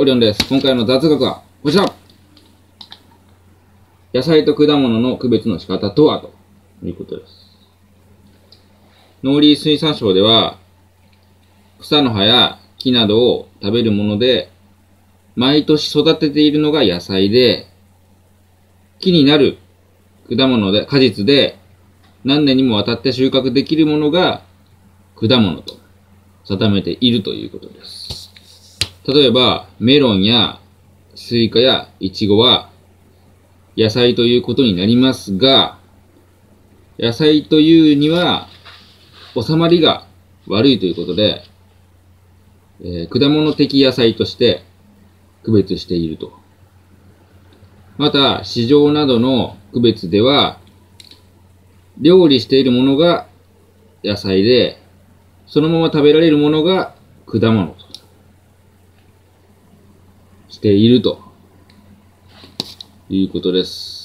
オリオンです。今回の雑学はこちら野菜と果物の区別の仕方とはということです。農林水産省では、草の葉や木などを食べるもので、毎年育てているのが野菜で、木になる果物で、果実で、何年にもわたって収穫できるものが果物と定めているということです。例えば、メロンやスイカやイチゴは野菜ということになりますが、野菜というには収まりが悪いということで、えー果物的野菜として区別していると。また、市場などの区別では、料理しているものが野菜で、そのまま食べられるものが果物としているということです。